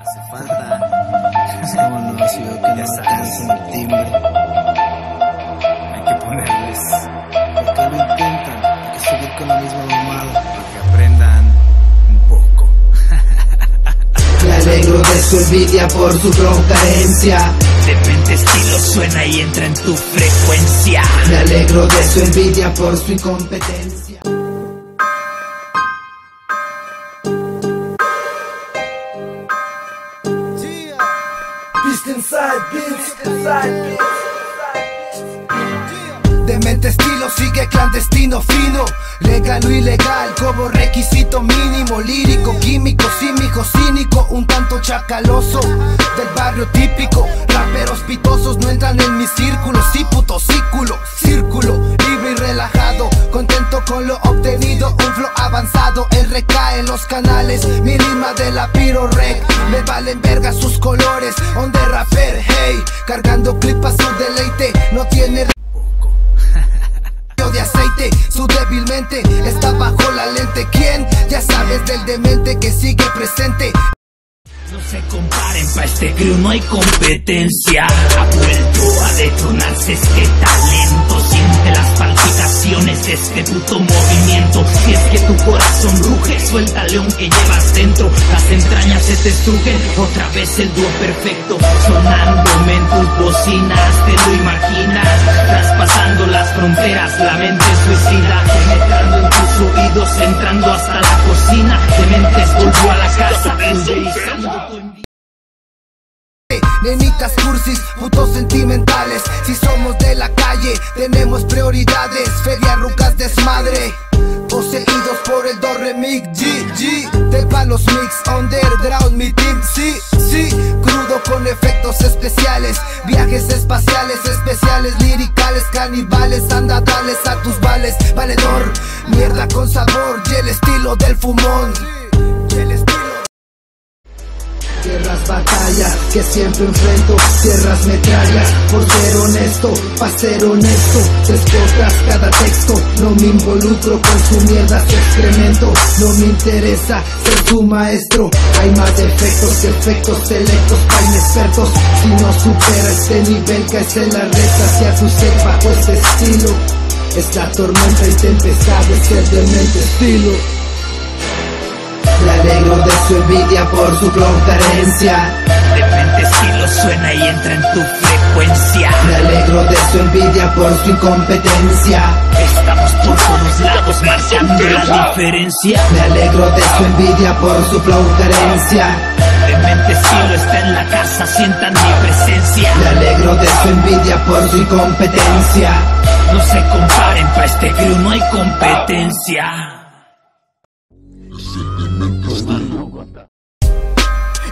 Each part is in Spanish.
Hace falta. Es como no, si veo que no alcanzan el timbre. Hay que ponerles. ¿Por qué lo intentan? Hay que seguir con la misma mamada. Para que aprendan un poco. Me alegro de su envidia por su bronca herencia. Demente estilo suena y entra en tu frecuencia. Me alegro de su envidia por su incompetencia. Demente estilo sigue clandestino fino. Legal o ilegal como requisito mínimo. Lírico, químico, símico, cínico Un tanto chacaloso. Del barrio típico Raperos pitosos no entran en mi círculo. Sí puto círculo, círculo Libre y relajado, los canales Mi rima de la piro Me valen verga sus colores On the rapper, hey Cargando clip a su deleite No tiene de aceite, su débilmente está bajo la lente. ¿Quién? Ya sabes del demente que sigue presente. No se comparen, pa' este crew no hay competencia. Ha vuelto a detonarse este talento. Siente las palpitaciones de este puto movimiento. Si es que tu corazón ruge, suelta al león que llevas dentro. Las entrañas se te estrujen, otra vez el dúo perfecto. Sonándome en tus bocinas, te lo imaginas. Traspasando las fronteras, la mente suicida. Penetrando en oídos, entrando hasta la cocina. Dementes volvió a la casa, pulverizando tu envidia. Nenitas cursis, putos sentimentales. Si somos de la calle, tenemos prioridades. Feria rucas desmadre. Poseídos por el do remix G, G De palos mix, underground, mi team, sí, sí Crudo con efectos especiales Viajes espaciales, especiales, liricales Canibales, Tierras batallas que siempre enfrento, tierras metrallas. Por ser honesto, pa' ser honesto, despotas cada texto, no me involucro con su mierda, su excremento, no me interesa ser tu maestro, hay más defectos que efectos selectos pa' inexpertos, si no supera este nivel caes en la red hacia tu set bajo este estilo, es la tormenta y tempestad, es el demente estilo. Me alegro de su envidia por su flow carencia. Demente estilo suena y entra en tu frecuencia. Me alegro de su envidia por su incompetencia. Estamos por todos lados marcando la diferencia. Me alegro de su envidia por su flow carencia. Demente estilo está en la casa, sientan mi presencia. Me alegro de su envidia por su incompetencia. No se comparen, pa' este crew no hay competencia.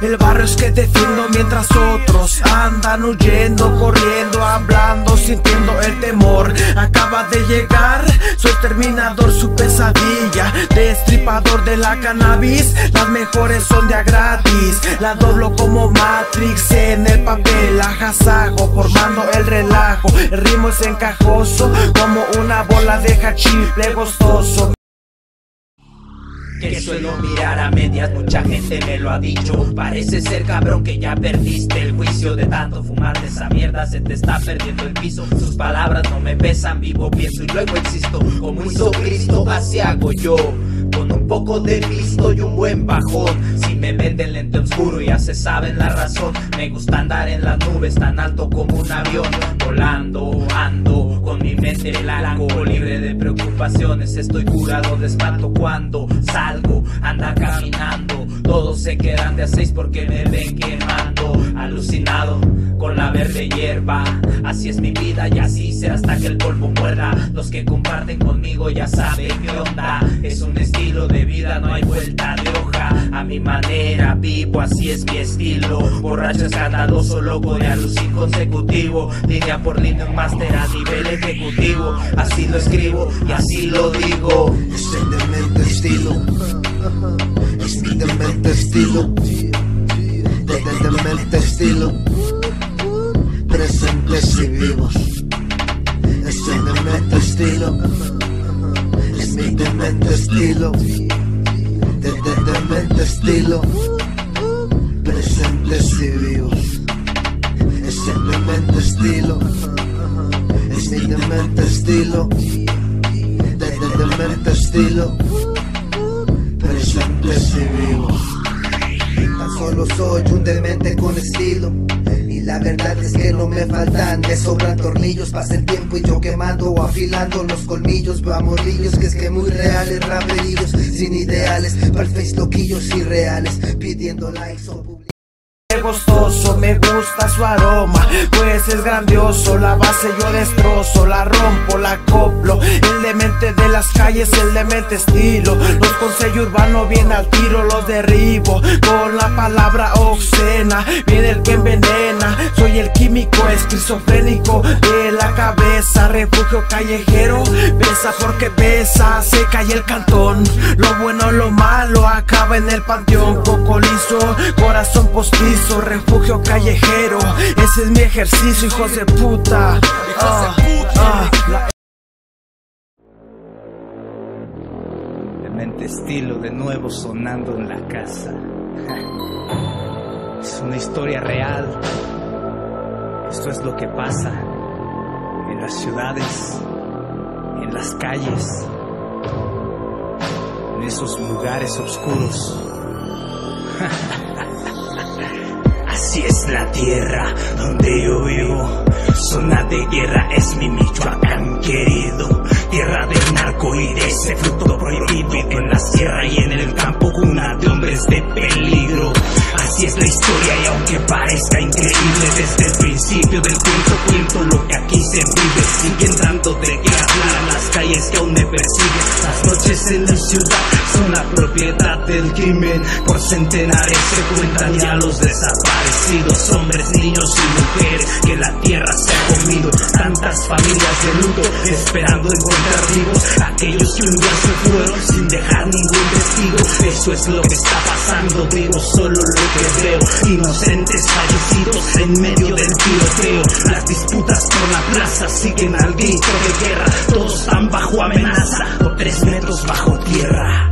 El barrio es que defiendo mientras otros andan huyendo, corriendo, hablando, sintiendo el temor. Acaba de llegar su exterminador, su pesadilla, destripador de la cannabis. Las mejores son de a gratis, la doblo como Matrix en el papel, ajasajo, formando el relajo. El ritmo es encajoso como una bola de hachiple gostoso. Que suelo mirar a medias, mucha gente me lo ha dicho. Parece ser cabrón que ya perdiste el juicio de tanto fumar de esa mierda, se te está perdiendo el piso. Sus palabras no me pesan, vivo, pienso y luego existo. Como hizo Cristo, así hago yo. Con un poco de visto y un buen bajón. Si me venden lente oscuro, ya se saben la razón. Me gusta andar en las nubes tan alto como un avión. Volando, ando con mi mente blanco, libre de preocupaciones. Estoy curado de espanto cuando salgo, anda caminando. Todos se quedan de a seis porque me ven quemando. Alucinado con la verde hierba. Así es mi vida y así será hasta que el polvo muerda. Los que comparten conmigo ya saben qué onda. Es un estilo de vida, no hay vuelta de hoja. A mi manera vivo, así es mi estilo. Borracho escandaloso, loco de alucin consecutivo. Línea por línea, un máster a nivel ejecutivo. Así lo escribo y así lo digo. Es el demente estilo. Es mi demente estilo. De de demente estilo. Presentes y vivos. Es el demente estilo. Es mi demente estilo, demente estilo, presentes y vivos. Es estilo, es estilo, de, de demente estilo, presentes y vivos. Tan solo soy un demente con estilo. La verdad es que no me faltan, me sobran tornillos. Pasa el tiempo y yo quemando o afilando los colmillos. Veo a morrillos que es que muy reales, raperidos, sin ideales. Face loquillos irreales, pidiendo likes o publi- gustoso, me gusta su aroma, pues es grandioso, la base yo destrozo, la rompo, la coplo, el demente de las calles, el demente estilo, los consejos urbanos viene al tiro, los derribo, con la palabra obscena, viene el que envenena, soy el químico esquizofrénico de la cabeza, refugio callejero, pesa porque pesa, se cae el cantón, lo bueno, lo malo, acaba en el panteón, coco liso, corazón postizo, refugio callejero, ese es mi ejercicio, hijos de puta. Ah, ah, Demente estilo de nuevo sonando en la casa. Es una historia real. Esto es lo que pasa en las ciudades, en las calles, en esos lugares oscuros. Así es la tierra donde yo vivo. Zona de guerra es mi Michoacán querido. Tierra del narco y de ese fruto prohibido. En la sierra y en el campo, cuna de hombres de peligro. Así es la historia y aunque parezca increíble desde el principio del cuento, cuento lo que aquí se vive. Sigue entrando de calles que aún me persiguen. Las noches en la ciudad son la propiedad del crimen. Por centenares se cuentan ya los desaparecidos, hombres, niños y mujeres que la tierra se ha comido. Tantas familias de luto esperando encontrar vivos aquellos que un día se fueron sin dejar ningún testigo. Eso es lo que está pasando, digo solo lo que veo. Inocentes fallecidos en medio del tiroteo. Las disputas por la plaza siguen al grito de guerra. Todos están bajo amenaza o tres metros bajo tierra.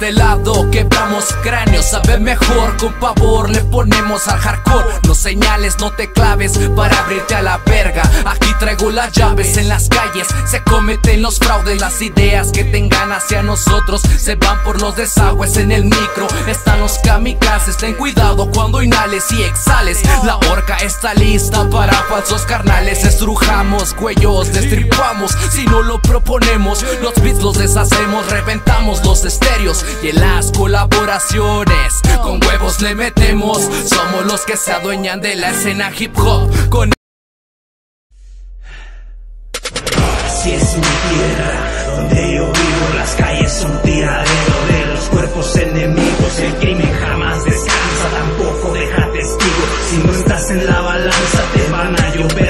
Este lado quebramos cráneos, sabe mejor, con pavor le ponemos al hardcore. No señales, no te claves para abrirte a la verga. Aquí traigo las llaves en las calles, se cometen los fraudes. Las ideas que tengan hacia nosotros se van por los desagües en el micro. Están los kamikazes, ten cuidado cuando inhales y exhales. La horca está lista para falsos carnales. Estrujamos cuellos, destripamos si no lo proponemos. Los beats los deshacemos, reventamos los estéreos y en las colaboraciones con huevos le metemos. Somos los que se adueñan de la escena hip hop. Con Así es mi tierra, donde yo vivo, las calles son tiradero de los cuerpos enemigos. El crimen jamás descansa, tampoco deja testigo. Si no estás en la balanza, te van a llover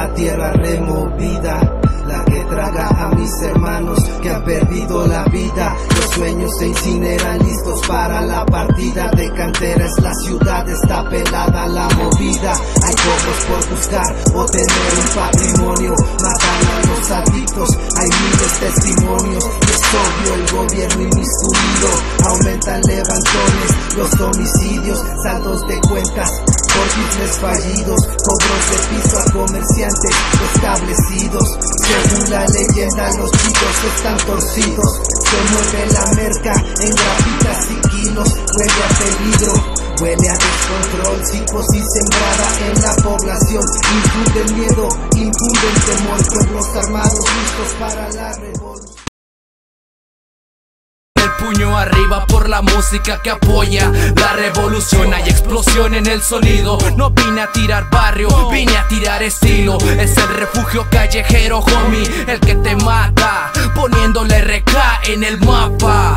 la tierra removida, la que traga a mis hermanos que han perdido la vida. Los sueños se incineran listos para la partida de canteras. La ciudad está pelada, la movida. Hay pocos por buscar o tener un patrimonio. Matan a los adictos, hay miles de testimonios. Es obvio el gobierno inmiscuido. Aumentan levantones, los homicidios, saldos de cuentas por business fallidos, cobros de piso a comerciantes establecidos. Según la leyenda, los chicos están torcidos. Se mueve la merca en grafitas y kilos, huele a peligro. Huele a descontrol, psicosis sembrada en la población. Infunden miedo, infunden temor, pueblos armados listos para la revolución. Puño arriba por la música que apoya la revolución. Hay explosión en el sonido. No vine a tirar barrio, vine a tirar estilo. Es el refugio callejero, homie, el que te mata. Poniéndole RK en el mapa